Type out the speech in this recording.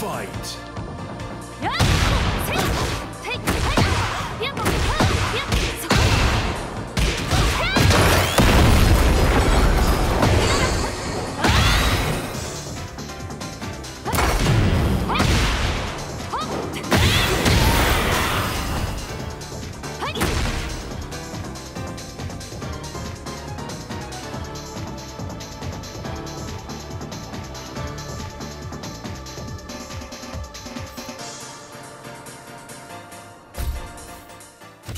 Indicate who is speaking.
Speaker 1: Fight!